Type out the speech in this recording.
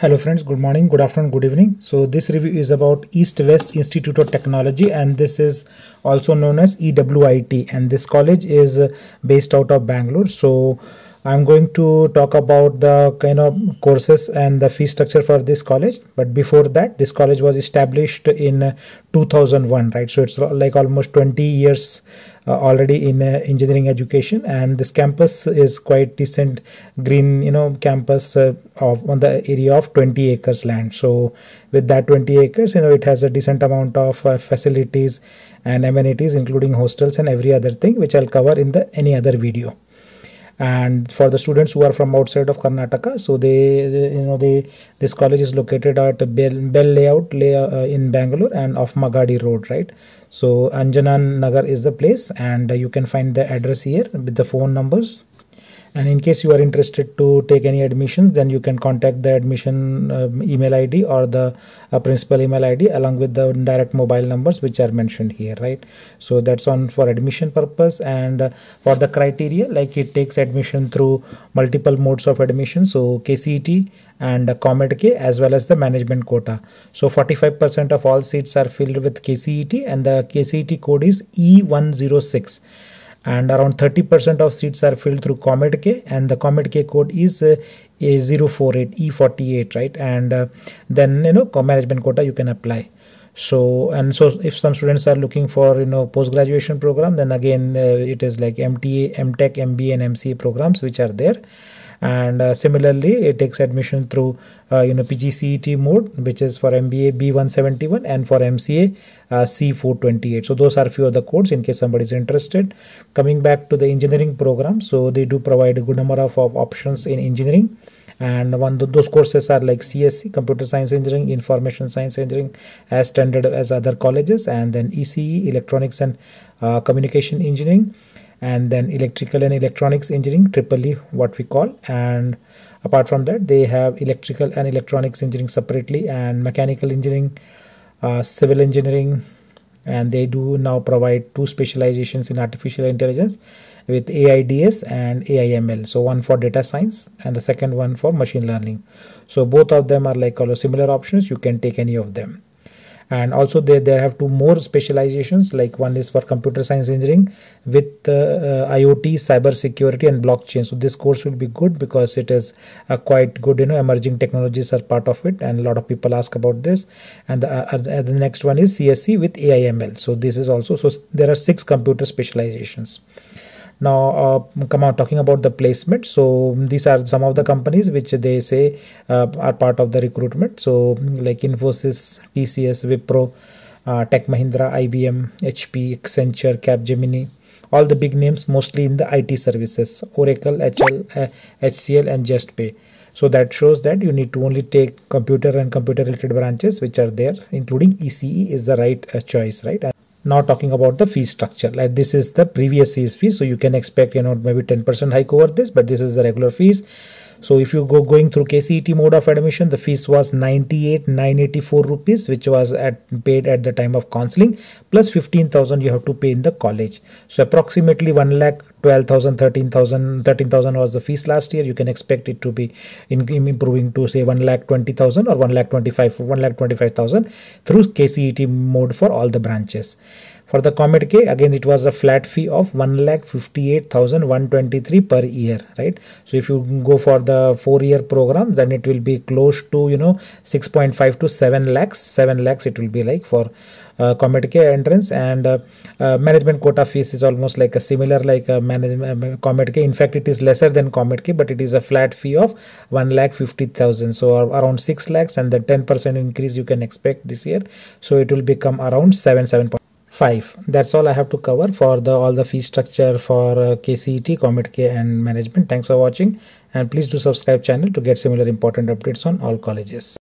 Hello friends, good morning, good afternoon, good evening. So this review is about East West Institute of Technology and this is also known as EWIT and this college is based out of Bangalore. So I'm going to talk about the kind of courses and the fee structure for this college. But before that, this college was established in 2001, right? So it's like almost 20 years uh, already in uh, engineering education, and this campus is quite decent green, you know, campus uh, of on the area of 20 acres land. So with that 20 acres, you know, it has a decent amount of uh, facilities and amenities, including hostels and every other thing, which I'll cover in the any other video and for the students who are from outside of Karnataka so they, they you know they this college is located at BEL, BEL Layout lay, uh, in Bangalore and off Magadi Road right? So Anjana Nagar is the place and you can find the address here with the phone numbers and in case you are interested to take any admissions then you can contact the admission uh, email id or the uh, principal email id along with the direct mobile numbers which are mentioned here right? So that's on for admission purpose and uh, for the criteria like it takes admission through multiple modes of admission. So kcet and COMEDK as well as the management quota. So 45% of all seats are filled with KCET and the KCET code is E106 and around 30% of seats are filled through COMEDK and the COMEDK code is uh, A048 E48 right? And uh, then you know management quota you can apply so and so if some students are looking for you know post graduation program then again uh, it is like mta mtech mba and mca programs which are there. And uh, similarly it takes admission through uh, you know PGCET mode which is for MBA B171 and for MCA uh, C428 so those are few of the codes in case somebody is interested. Coming back to the engineering program so they do provide a good number of, of options in engineering and one those courses are like csc computer science engineering information science engineering as standard as other colleges and then ECE electronics and uh, communication engineering and then electrical and electronics engineering triple E what we call. And apart from that they have electrical and electronics engineering separately and mechanical engineering uh, civil engineering and they do now provide two specializations in artificial intelligence with AIDS and AIML so one for data science and the second one for machine learning. So both of them are like similar options. You can take any of them and also they, they have two more specializations like one is for computer science engineering with uh, uh, iot cyber security and blockchain. So this course will be good because it is uh, quite good you know emerging technologies are part of it and a lot of people ask about this. And the, uh, the next one is csc with aiml so this is also so there are six computer specializations now uh, come on talking about the placement. So these are some of the companies which they say uh, are part of the recruitment. So like infosys tcs wipro uh, tech mahindra ibm hp accenture capgemini all the big names mostly in the it services oracle hl hcl uh, and juspay. So that shows that you need to only take computer and computer related branches which are there including ece is the right uh, choice right now talking about the fee structure like this is the previous year's fee so you can expect you know maybe 10% hike over this but this is the regular fees so if you go going through KCET mode of admission, the fees was 98 984 rupees, which was at paid at the time of counseling, plus 15,000 you have to pay in the college. So approximately 1 lakh 12,000, 13,000, 13,000 was the fees last year. You can expect it to be in, improving to say 1 lakh 20,000 or 1 lakh 25, 1 lakh 25,000 through KCET mode for all the branches. For the COMEDK, again it was a flat fee of 1,58,123 per year, right? So if you go for the four year program, then it will be close to, you know, 6.5 to 7 lakhs. 7 lakhs it will be like for uh, COMEDK entrance and uh, uh, management quota fees is almost like a similar like a management uh, COMEDK. In fact, it is lesser than COMEDK, but it is a flat fee of 1 lakh 50,000. So around 6 lakhs and the 10% increase you can expect this year. So it will become around 7, 7. 5 that's all i have to cover for the all the fee structure for uh, kcet COMEDK and management. Thanks for watching and please do subscribe channel to get similar important updates on all colleges